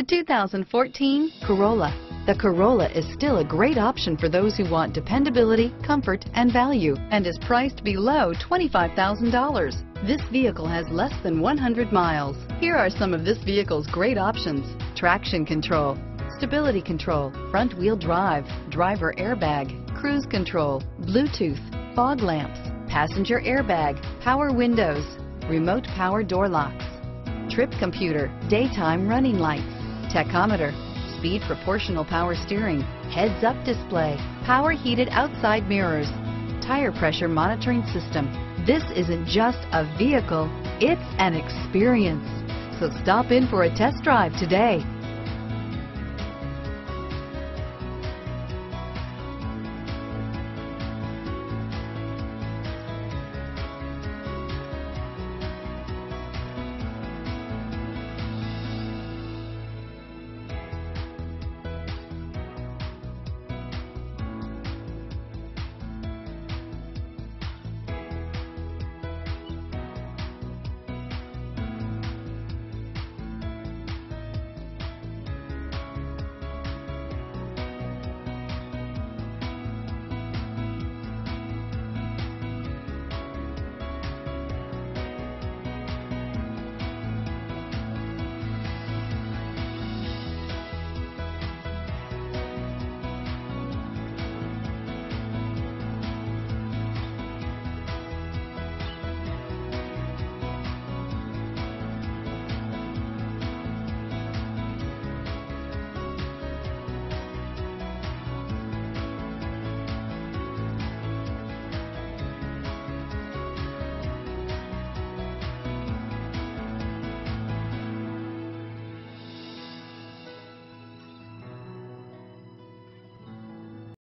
The 2014 Corolla. The Corolla is still a great option for those who want dependability, comfort, and value, and is priced below $25,000. This vehicle has less than 100 miles. Here are some of this vehicle's great options. Traction control, stability control, front wheel drive, driver airbag, cruise control, Bluetooth, fog lamps, passenger airbag, power windows, remote power door locks, trip computer, daytime running lights, tachometer, speed proportional power steering, heads up display, power heated outside mirrors, tire pressure monitoring system. This isn't just a vehicle, it's an experience. So stop in for a test drive today.